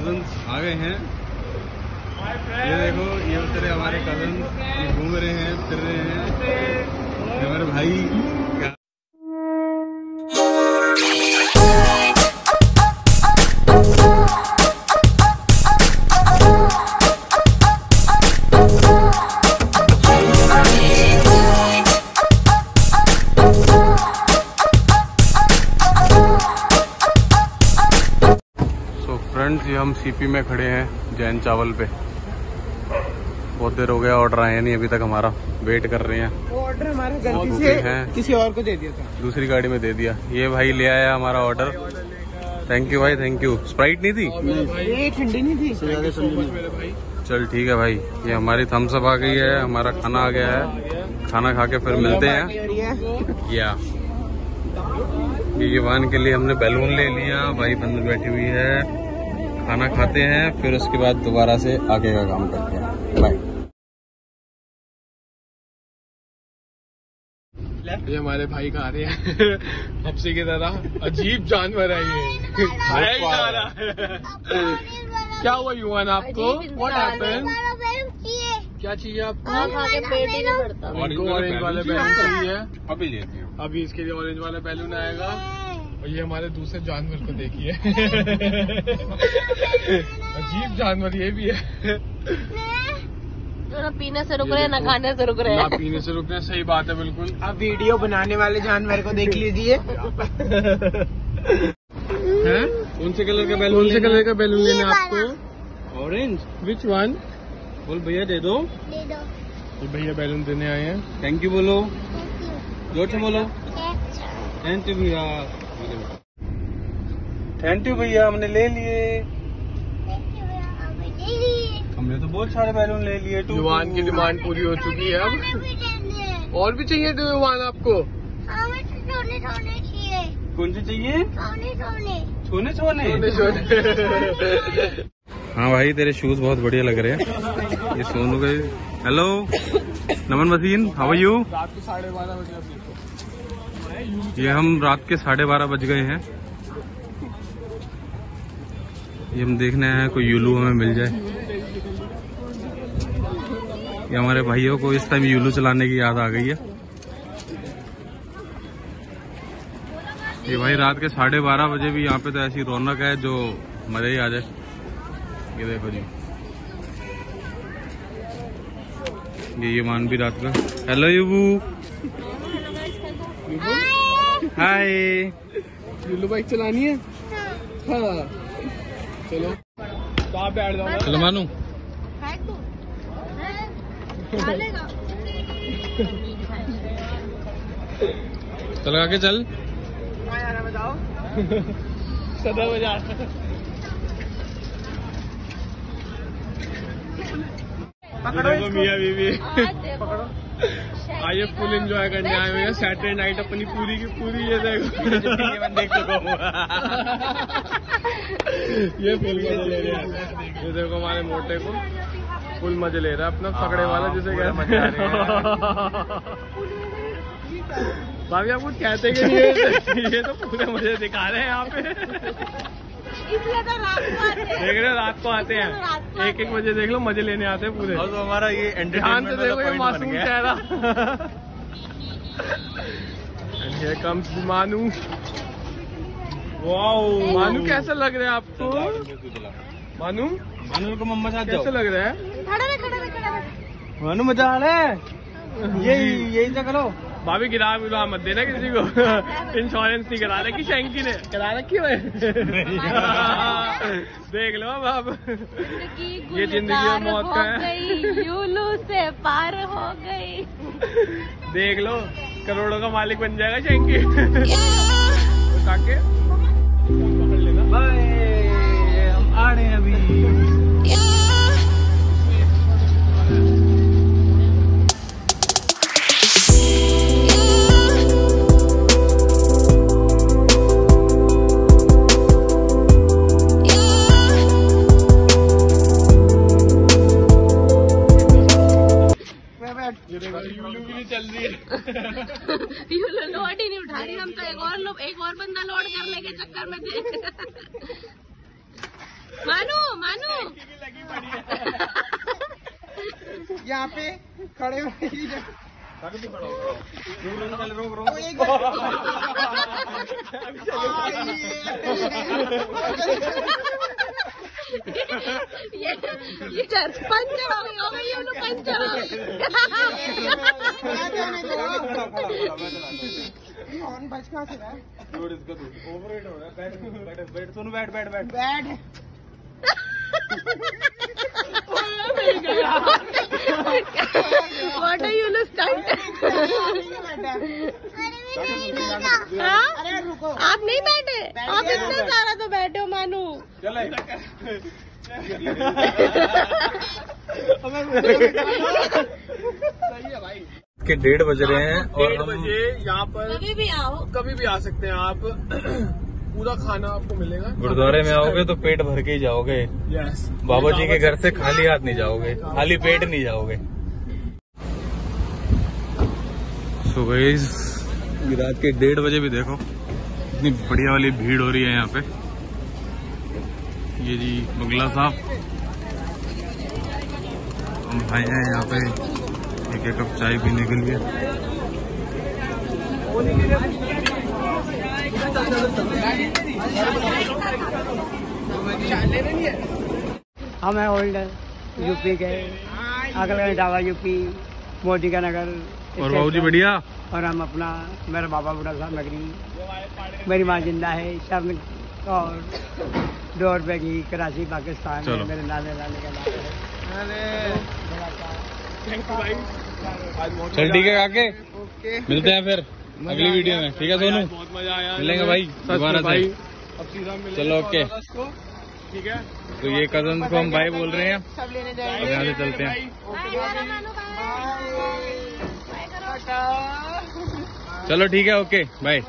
Cousins आ गए हैं। ये देखो, ये उतरे हमारे कज़न घूम रहे हैं, फिर रहे हैं। हमारे भाई। फ्रेंड्स ये हम सीपी में खड़े हैं जैन चावल पे। बहुत देर हो गया ऑर्डर आया नहीं अभी तक हमारा। वेट कर रहे हैं। ऑर्डर हमारा गलती से हैं। किसी और को दे दिया था। दूसरी गाड़ी में दे दिया। ये भाई ले आया हमारा ऑर्डर थैंक यू भाई थैंक यू स्प्राइट नहीं थी? ठंडी नहीं थी। चल ठीक है भाई। ये हमारी थम्सअप आ गई है हमारा खाना आ गया है। खाना खा के फिर मिलते हैं। या। ये युवान के लिए हमने बैलून ले लिया भाई अंदर बैठी हुई है। खाना खाते हैं फिर उसके बाद दोबारा से आगे का काम करते हैं। बाय ये हमारे भाई खा रहे हैं। हफ्से की तरह। अजीब जानवर है ये। खाया ही जा रहा है। क्या हुआ युवान आपको? व्हाट हैपन क्या चाहिए आपको? खा के पेट ही नहीं भरता। इनको ऑरेंज वाले बैलून चाहिए। अभी लेती हूँ। अभी इसके लिए ऑरेंज वाला बैलून आएगा। और ये हमारे दूसरे जानवर को देखिए। अजीब जानवर ये भी है। जो ना पीने से रुक रहे हैं ना खाने से रुक रहे। ना हैं पीने से रुकने सही बात है बिल्कुल। अब वीडियो बनाने वाले जानवर को देख लीजिए। हैं? कौन से कलर का बैलून से कलर का बैलून लेना है आपको? ऑरेंज विच वन बोल भैया दे दो। ये भैया बैलून देने आए हैं। थैंक यू बोलो। ज़ोर से बोलो। थैंक यू भैया। थैंक यू भैया हमने ले लिए हमने तो बहुत सारे बैलून ले लिए युवान की डिमांड पूरी हो चुकी है अब। और भी चाहिए। तो युवान आपको? कौन से चाहिए? छोने छोने हाँ भाई तेरे शूज़ बहुत बढ़िया लग रहे हैं। ये सोनू के हेलो नमन वसीन हाउ यू रात के साढ़े बारह बजे ये हम रात के साढ़े बारह बज गए हैं। ये हम देखने आए हैं कोई यूलू हमें मिल जाए। ये हमारे भाइयों को इस टाइम यूलू चलाने की याद आ गई है। ये भाई रात के साढ़े बारह बजे भी यहाँ पे तो ऐसी रौनक है जो मज़ा ही आ जाए। ये देखो जी। ये ईमान भी रात का। हेलो युबू हाय यूलू बाइक चलानी है? हाँ। चलो। तो आप बैठ जाओ। चलो मानू चल आगे चल। सदा बजा पकड़ो मियाँ बीवी। देखो। आइए फुल एंजॉय करने आए हुए हैं। सैटरडे नाइट अपनी पूरी की पूरी ये देखो। देख चुका हूँ। ये फुल ले रहे हैं। ये देखो हमारे मोटे को। फुल मज़े ले रहा है अपना पकड़े वाला जिसे कहते हैं। भाभी आप कुछ कहते कि नहीं ये तो पूरे मज़े दिखा रहे हैं यहाँ पे। इसलिए तो रात को आते हैं। देख रहे रात को आते हैं। एक एक बजे देख लो मज़े लेने आते हैं पूरे। और तो हमारा ये ध्यान से एंटरटेनमेंट देखो ये मासूम चेहरा। And here comes Manu. Wow Manu कैसा लग रहा है आपको? मानू? मानू को मम्मा साथ कैसा जाओ लग रहा है? खड़ा रहे खड़ा रहे खड़ा रहे। मानू मज़ा आ रहा है? यही यही तो करो। भाभी गिरा विरा मत देना किसी को। इंश्योरेंस नहीं करा रखी शैंकी ने करा रखी है? देख लो अब आप। ये ज़िंदगी और मौत का है। यूलू से पार हो गई। देख लो करोड़ों का मालिक बन जाएगा शैंकी उठा के पकड़ लेना बाय हम रहे हैं अभी। चल रही है। ही नहीं उठा रही हम तो एक और एक और बंदा लोड करने के चक्कर में थे। मानू मानू। यहाँ पे खड़े ये ये पंचवामी हो गई बैठ बैठ कौन बच बैठ बैठ बैठ बैठ बैठ बैठ बैठ बैठ बैठ बैठ बैठ बैठ बैठ बैठ बैठ बैठ। बैठ। You look stunt? हाँ? अरे आप नहीं बैठे? आप इतने सारा तो बैठे हो मानू। के डेढ़ बज रहे हैं और डेढ़ हम बजे यहाँ पर कभी भी आओ। कभी भी आ सकते हैं आप। पूरा खाना आपको मिलेगा। गुरुद्वारे में आओगे तो पेट भर के ही जाओगे। यस बाबा जी के घर से खाली हाथ नहीं जाओगे। खाली पेट नहीं जाओगे। सो गाइस रात के डेढ़ बजे भी देखो। इतनी बढ़िया वाली भीड़ हो रही है यहाँ पे। ये जी बंगला साहब। हम आए हैं यहाँ पे। एक एक कप चाय पीने के लिए। हम हैं ओल्ड यूपी के। अगले डावा यूपी मोदी का नगर और बाबू जी बढ़िया। और हम अपना मेरा बाबा बुढ़ा साहब नगरी। मेरी माँ ज़िंदा है शरण और दो रुपए की कराची पाकिस्तान चलो। है मेरे नाने नाने का नाम है। थैंक यू भाई। आज बहुत चल ठीक है काके। ओके। मिलते हैं फिर। अगली वीडियो में। ठीक है सोनू? बहुत मज़ा आया। मिलेंगे भाई दोबारा से। भाई। अब सीधा चलो, ओके। 14 अगस्त को ठीक है? तो ये कज़न को हम भाई बोल रहे हैं। सब लेने जाएँगे। यहाँ से चलते हैं। चलो ठीक है ओके बाय